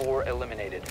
4 eliminated.